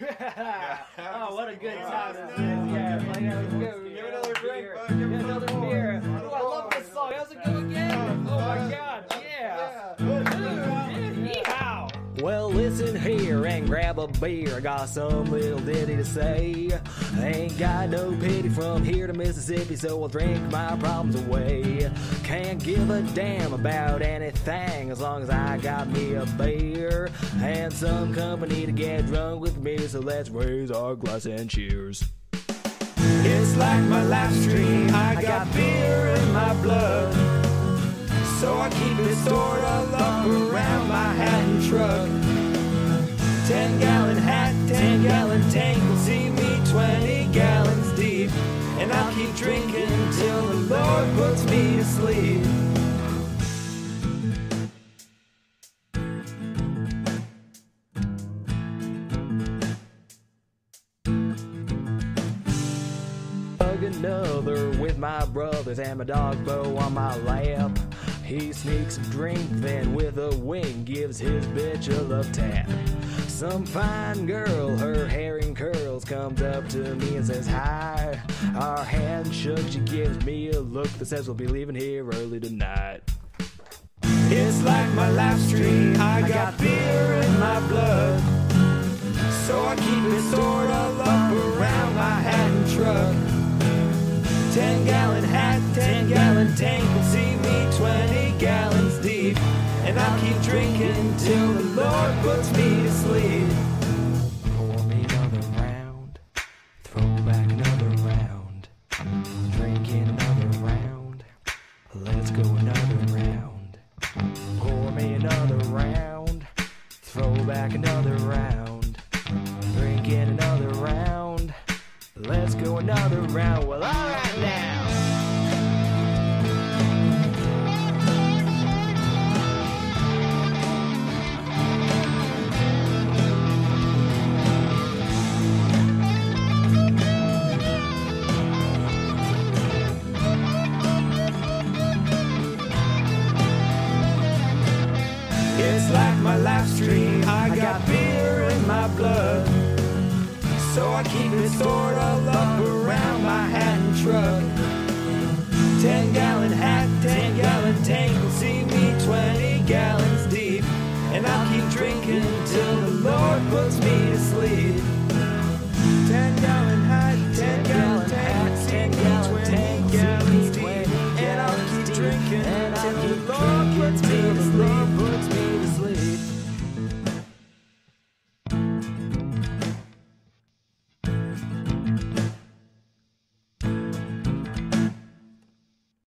oh, what a good time this is. Yeah, was good. Give another drink, bud. Give Give another grab a beer. I got some little ditty to say. Ain't got no pity from here to Mississippi, so I'll drink my problems away. Can't give a damn about anything as long as I got me a beer and some company to get drunk with me. So let's raise our glass and cheers. It's like my life stream. I got beer in my blood. So I keep it stored up around my hat and truck. Ten gallon hat, ten gallon tank will see me twenty gallons deep. And I'll keep drinking till the Lord puts me to sleep. Another with my brothers and my dog Bo on my lap. He sneaks a drink, then with a wink gives his bitch a love tap. Some fine girl, her hair in curls, comes up to me and says hi. Our hands shook, she gives me a look that says we'll be leaving here early tonight. It's like my life stream. I got beer in my blood. So I keep it stored keep drinking till the Lord puts me to sleep. Pour me another round, throw back another round, drinking another round. Let's go another round. Pour me another round, throw back another round, drinking another round. Let's go another round. Well, alright It's like my life stream. I got beer in my blood. So I keep it stored all up around my hat and truck. Ten gallon hat, ten gallon tank see me twenty gallons deep. And I'll keep drinking till the Lord puts me to sleep. Ten gallon